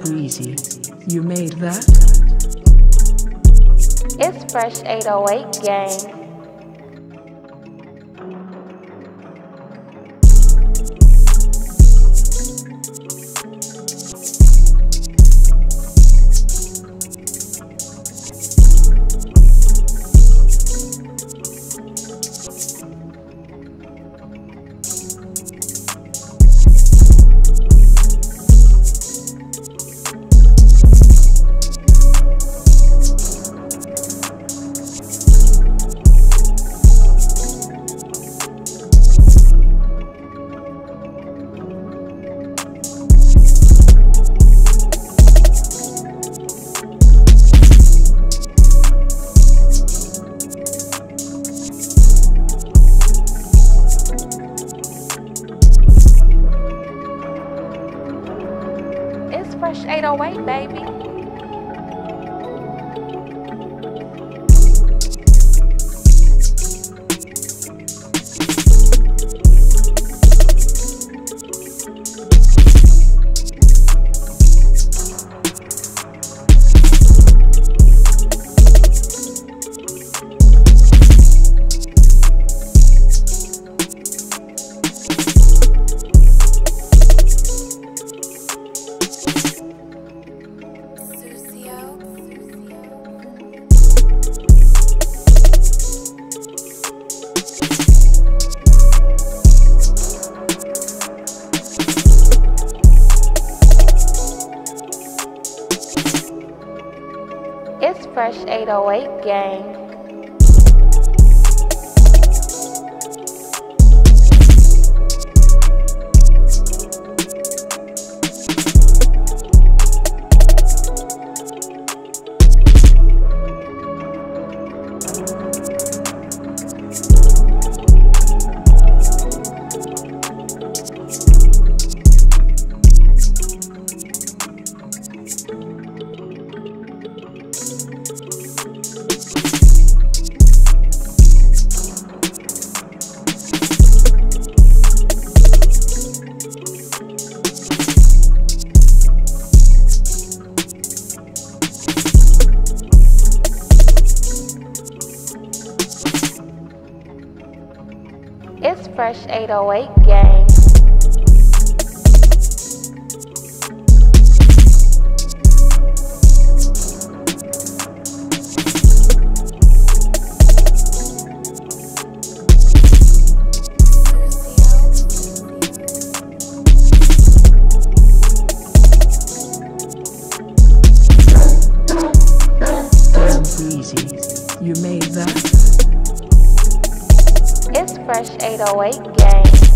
Breezy. You made that? It's Fresh 808 gang. Fresh 808, baby. Fresh 808 gang. Fresh 808 gang. Breezy. You made that? It's Fresh 808 gang.